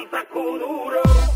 Santa Coduro.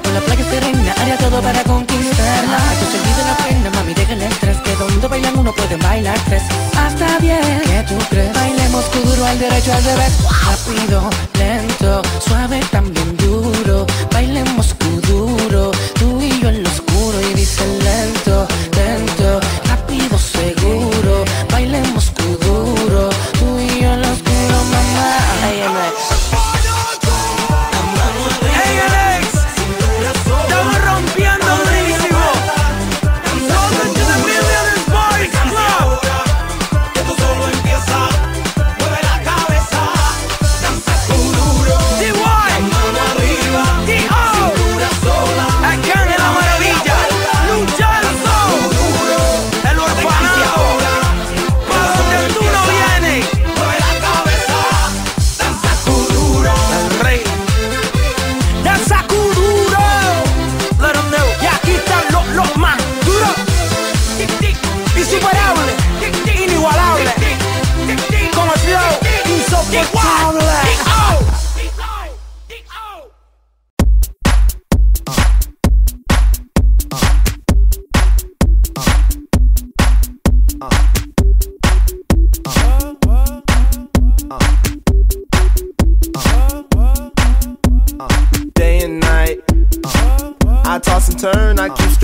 por la playa estoy haría todo para conquistarla. Que se olvide la pena, mami, deja el estrés, que donde bailan uno pueden bailar tres. Hasta bien, ¿qué tú crees? Bailemos duro al derecho al revés. Rápido, lento, suave, también duro. Bailemos Day and night, I toss and turn,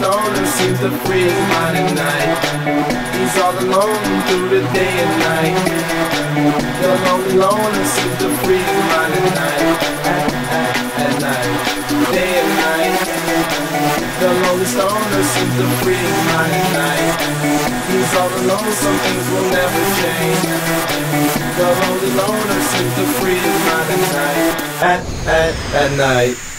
alone and seems to free his mind at night. He's all alone through the day and night. You're alone, alone and seems to free his mind at night. At, at, at night, day and night. The lonely loner seems the free his mind at night. He's all alone, some things will never change. The lonely loner seems the free his mind at night. At, at, at night.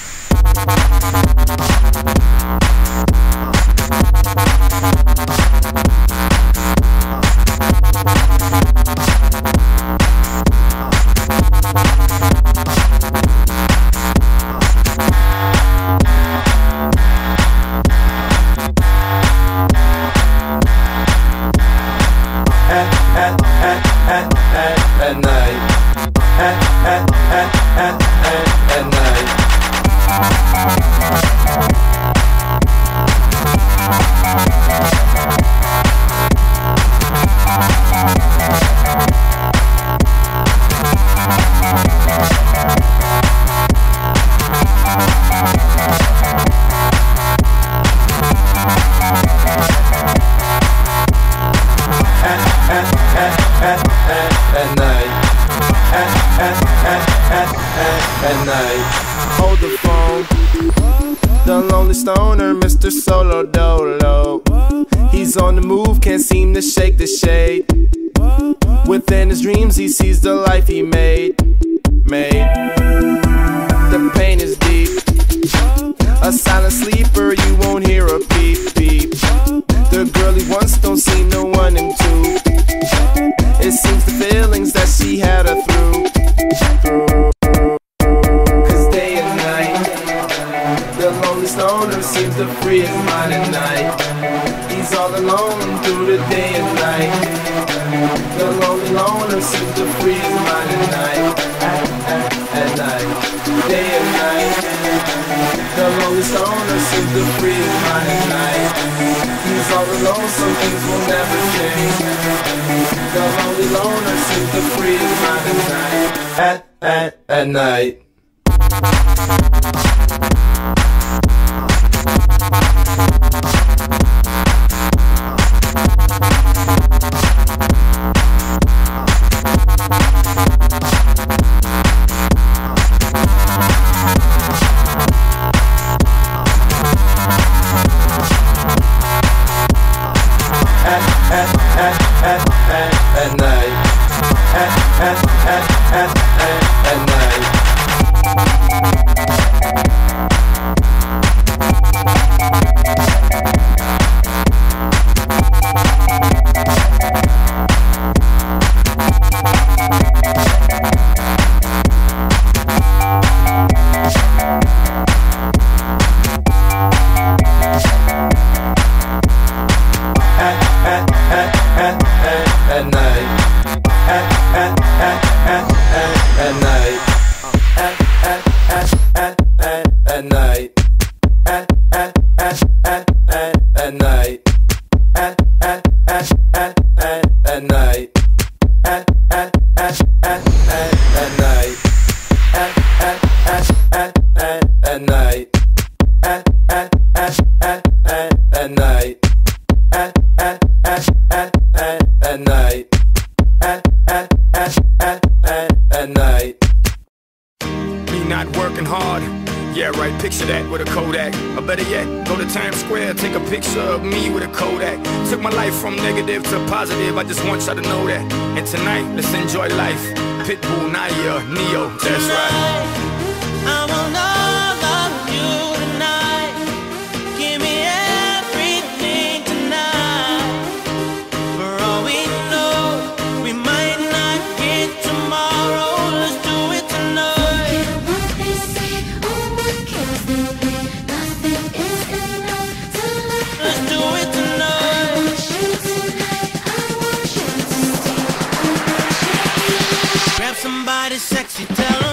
At, night. Hold the phone. The lonely stoner, Mr. Solo Dolo. He's on the move, can't seem to shake the shade. Within his dreams, he sees the life he made. Made. The pain the stoner seems to free his mind at night. He's all alone through the day and night. The lonely loner seems to free his mind at night. At, at, at night, day and night. The lonely stoner seems to free his mind at night. He's all alone, some things will never change. The lonely loner seems to free his mind at night. At, at, at night. At, night. At, at, at, at, at, night. Better yet, go to Times Square, take a picture of me with a Kodak. Took my life from negative to positive, I just want y'all to know that. And tonight, let's enjoy life. Pitbull, Nayer, Ne-Yo, that's right. body's sexy, tell